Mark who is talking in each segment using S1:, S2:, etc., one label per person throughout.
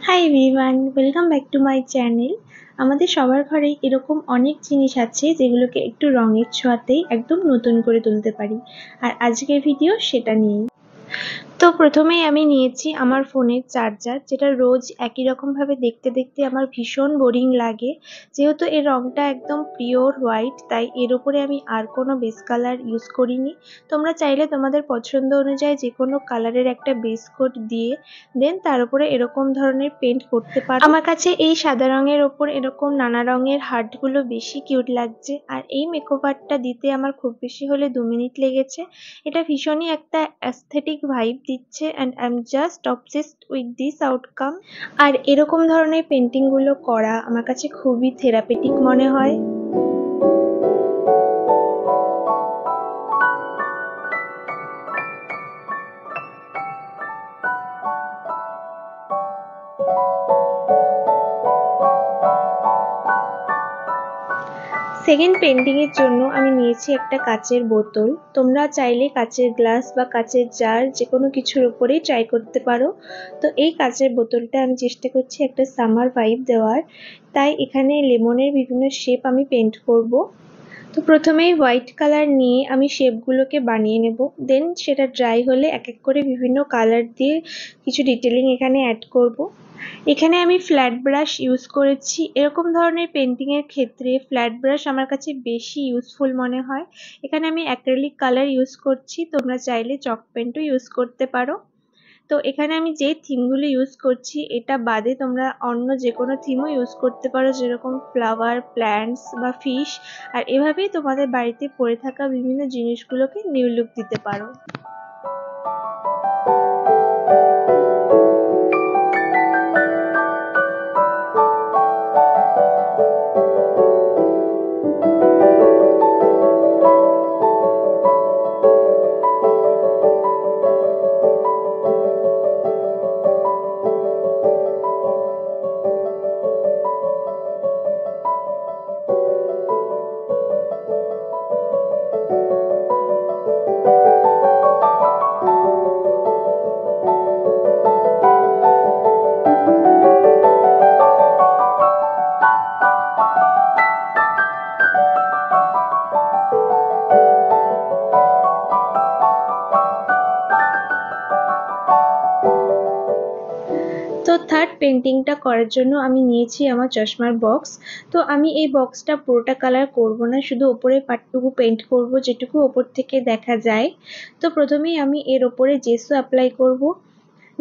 S1: Hi everyone welcome back to my channel আমাদের সবার ঘরেই এরকম অনেক জিনিস আছে যেগুলোকে একটু রঙের ছোঁয়াতেই একদম নতুন করে তুলতে পারি। আর আজকের ভিডিও সেটা নিয়েই। তো প্রথমেই আমি নিয়েছি আমার ফোনের চার্জার, যেটা রোজ একই রকমভাবে দেখতে দেখতে আমার ভীষণ বোরিং লাগে। যেহেতু এর রঙটা একদম পিওর হোয়াইট তাই এর ওপরে আমি আর কোনো বেস কালার ইউজ করিনি। তোমরা চাইলে তোমাদের পছন্দ অনুযায়ী যে কোনো কালারের একটা বেস কোট দিয়ে দেন তার উপরে এরকম ধরনের পেন্ট করতে পারো। আমার কাছে এই সাদা রঙের ওপর এরকম নানা রঙের হার্টগুলো বেশি কিউট লাগছে। আর এই মেকওভারটা দিতে আমার খুব বেশি হলে দু মিনিট লেগেছে। এটা ভীষণই একটা অ্যাস্থেটিক ভাইব দিচ্ছে and I am just obsessed with this outcome আর এরকম ধরনের পেন্টিংগুলো করা আমার কাছে খুবই থেরাপিটিক মনে হয়। সেকেন্ড পেন্টিংয়ের জন্য আমি নিয়েছি একটা কাচের বোতল। তোমরা চাইলে কাচের গ্লাস বা কাচের জার যে কোনো কিছুর উপরেই ট্রাই করতে পারো। তো এই কাচের বোতলটা আমি চেষ্টা করছি একটা সামার ভাইব দেওয়ার। তাই এখানে লেমনের বিভিন্ন শেপ আমি পেন্ট করব। তো প্রথমেই হোয়াইট কালার নিয়ে আমি শেপগুলোকে বানিয়ে নেব। দেন সেটা ড্রাই হলে এক এক করে বিভিন্ন কালার দিয়ে কিছু ডিটেলিং এখানে অ্যাড করব। এখানে আমি ফ্ল্যাট ব্রাশ ইউজ করেছি। এরকম ধরনের পেন্টিংয়ের ক্ষেত্রে ফ্ল্যাট ব্রাশ আমার কাছে বেশি ইউজফুল মনে হয়। এখানে আমি অ্যাক্রেলিক কালার ইউজ করছি। তোমরা চাইলে চক পেন্টও ইউজ করতে পারো। তো এখানে আমি যে থিমগুলো ইউজ করছি, এটা বাদে তোমরা অন্য যে কোনো থিমও ইউজ করতে পারো, যেরকম ফ্লাওয়ার প্ল্যান্টস বা ফিশ আর এভাবেই তোমাদের বাড়িতে পড়ে থাকা বিভিন্ন জিনিসগুলোকে নিউ লুক দিতে পারো। তো থার্ড পেন্টিংটা করার জন্য আমি নিয়েছি আমার চশমার বক্স তো আমি এই বক্সটা পুরোটা কালার করব না, শুধু ওপরে পাটটুকু পেন্ট করব যেটুকু ওপর থেকে দেখা যায়। তো প্রথমেই আমি এর ওপরে জেসো অ্যাপ্লাই করব।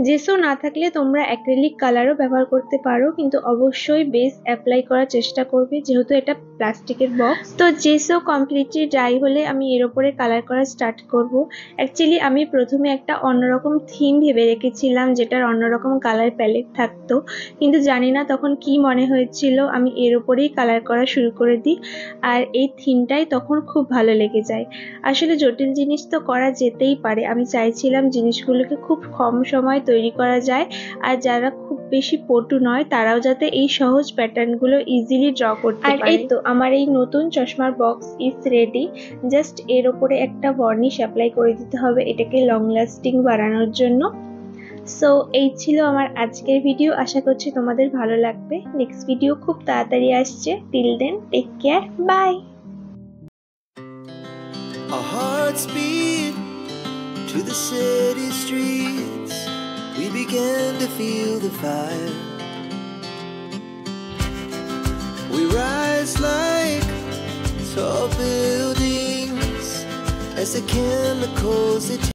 S1: জেসো না থাকলে তোমরা অ্যাক্রিলিক কালারও ব্যবহার করতে পারো, কিন্তু অবশ্যই বেস অ্যাপ্লাই করার চেষ্টা করবে, যেহেতু এটা প্লাস্টিকের বক্স তো জেসো কমপ্লিটলি ড্রাই হলে আমি এর ওপরে কালার করা স্টার্ট করব। অ্যাকচুয়ালি আমি প্রথমে একটা অন্যরকম থিম ভেবে রেখেছিলাম, যেটার অন্যরকম কালার প্যালেট থাকতো। কিন্তু জানি না তখন কি মনে হয়েছিল, আমি এর ওপরেই কালার করা শুরু করে দিই, আর এই থিমটাই তখন খুব ভালো লেগে যায়। আসলে জটিল জিনিস তো করা যেতেই পারে, আমি চাইছিলাম জিনিসগুলোকে খুব কম সময় তৈরি করা যায়। আর যারা খুব বেশি পটু নয় তারাও যাতে এই সহজ প্যাটার্নগুলো ইজিলি ড্র করতে পারে আর এই তো আমার এই নতুন চশমার বক্স ইজ রেডি জাস্ট এর ওপরে একটা ভার্নিশ অ্যাপ্লাই করে দিতে হবে এটাকে লং লাস্টিং বাড়ানোর জন্য। সো এই ছিল আমার আজকের ভিডিও আশা করছি তোমাদের ভালো লাগবে। নেক্সট ভিডিও খুব তাড়াতাড়ি আসছে। Till then take care bye
S2: Our hearts beat to the city streets. We began to feel the fire. We rise like tall buildings as the chemicals